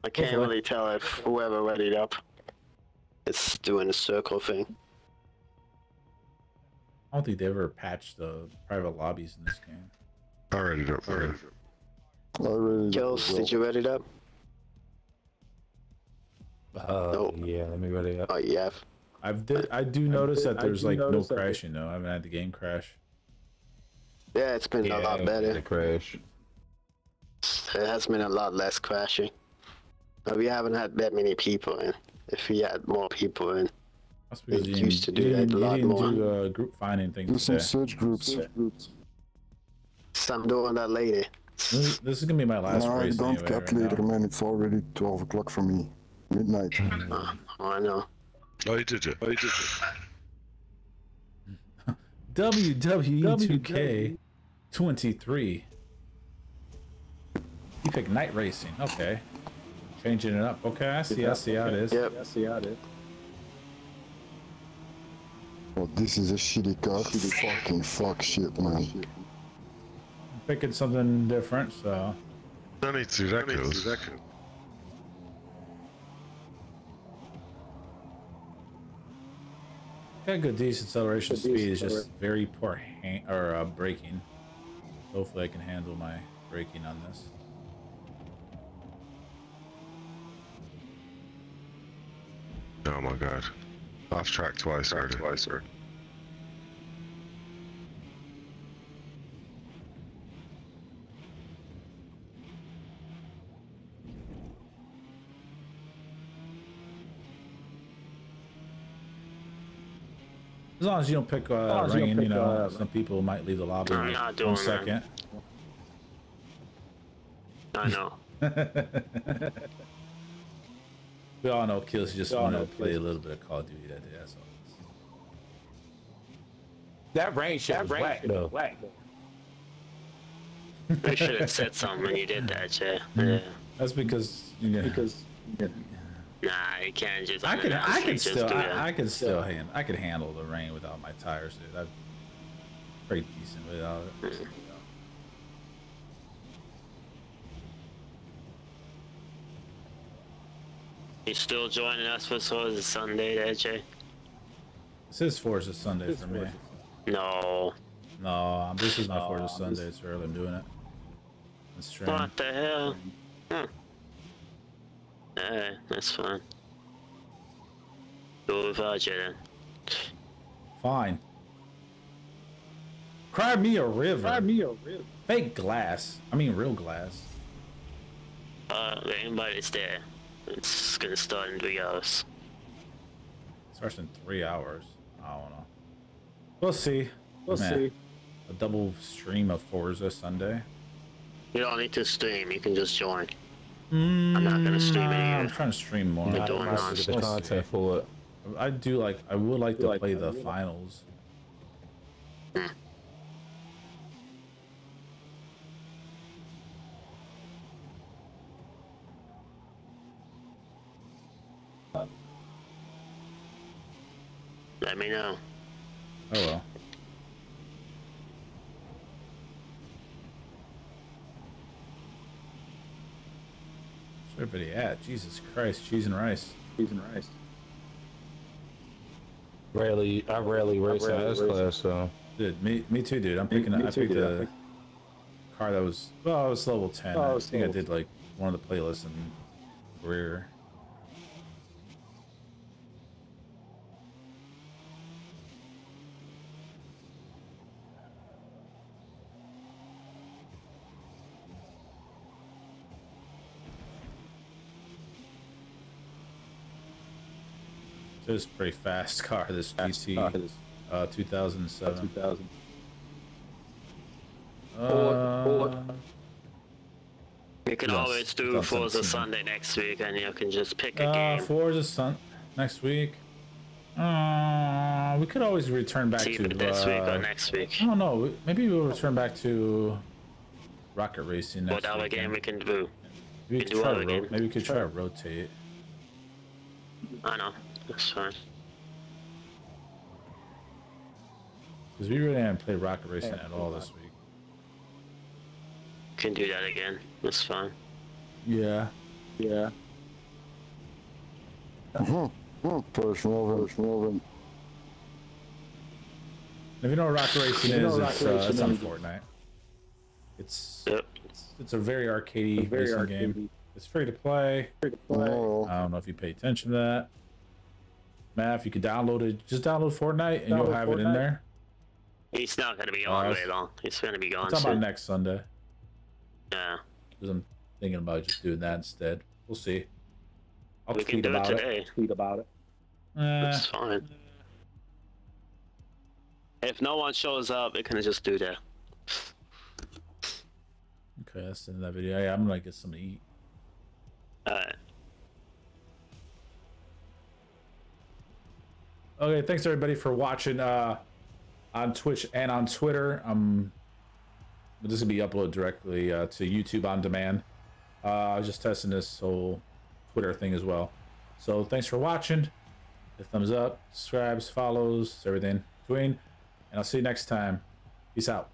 I can't really tell if whoever readied up is doing the circle thing. I don't think they ever patched the private lobbies in this game. I ready to. I ready I really Gills, did you ready it up? Uh, Nope. yeah, let me ready up. Oh, yeah. I've did I do notice that there's like no notice that crashing though. I haven't had the game crash. Yeah, it's been a lot better. The better. crash. It has been a lot less crashing. But we haven't had that many people in. If we had more people in, That's because you used to do that a didn't, you lot didn't more. do uh, group finding Do things some today. search groups. so I'm doing that later. This, this is gonna be my last No, race don't anyway. cut right later, now. man. It's already 12 o'clock for me. Midnight. Uh, oh, I know. Oh, you did it. Oh, you did it. WWE 2K23. You pick night racing. Okay. Changing it up. Okay, I see. I see how it is. Yep. Oh, this is a shitty car. Shitty Fucking fuck shit, man. Picking something different. So I need to see that goes. Got good decent acceleration speed. It's just very poor hand or uh, braking. Hopefully, I can handle my braking on this. Oh my god. Off track twice already. Twice already. As long as you don't pick uh, long as you don't you know, uh, some people might leave the lobby I'm with not one doing that. I know. we all know Kills just We all wanted to know play a little bit of Call of Duty that day. That's all. That rain shit that was whack, though. You should have said something when you did that, yeah. Yeah. That's because you know, Because Nah, you can't just. I can I unannouncedly can just still I, that. I can still hand I can handle the rain without my tires, dude. I'm pretty decent without it. You still joining us for Swords of Sunday there, Jay? This is Forza Sunday This for me. Forza No. No, this is my No, Forza Sunday. It's early. I'm doing it. It's stream. What the hell? Hmm. Yeah, that's fine. Go with RJ then. Fine. Cry me a river. Cry me a river. Fake glass. I mean real glass. Uh, anybody's there. It's gonna start in three hours. Starts in three hours. I don't know. We'll see. We'll Man, see. A double stream of Forza Sunday. You don't need to stream, you can just join. Mm, I'm not gonna stream it I'm trying to stream more. You're doing nonsense. see. The content for it. I do like. I would like to play the finals. Let me know. Oh well. Everybody at? Jesus Christ, cheese and rice. Cheese and rice. Rarely, I rarely race in rarely this class, so. Dude, me, me too, dude. I'm picking. me I too, picked dude. I a picked- car that was. Well, I was level ten. Oh, I I was think I did like one of the playlists in career. This is a pretty fast car. This GT, car, this- uh, 2007. 2000. Uh, You can Yes, always do 2017. Forza Sunday next week and you can just pick a uh, game. Forza Sun next week. Uh, we could always return back It's to. either this week uh, or next week. I don't know. Maybe we'll return back to rocket racing next What other weekend. game we can do? Maybe we we could can do try. other game. maybe we could try to rotate. I know. That's fine. Because we really haven't played rocket racing at all this week. Can do that again. That's fine. Yeah. Yeah. Hmm. Hmm. First moving. First moving. If you know what rocket racing You is, it's, rocket uh, it's on is. Fortnite. It's Yep. it's a very arcadey Very racing arcadey. game. It's free to play. No. I don't know if you pay attention to that. Matt, if you could download it, just download Fortnite and you'll Download have it in there. It's not gonna be Uh, on I very long. He's gonna be gone talking about next Sunday. Yeah. Because I'm thinking about just doing that instead. We'll see. I'll we can do it about it. today. Tweet about it. That's fine. If no one shows up, we can just do that. okay, that's the end of that video. Yeah, I'm gonna get something to eat. Alright. Okay, thanks everybody for watching uh, on Twitch and on Twitter. Um, this will be uploaded directly uh, to YouTube on demand. Uh, I was just testing this whole Twitter thing as well. So thanks for watching. Hit thumbs up, subscribes, follows, everything in between. And I'll see you next time. Peace out.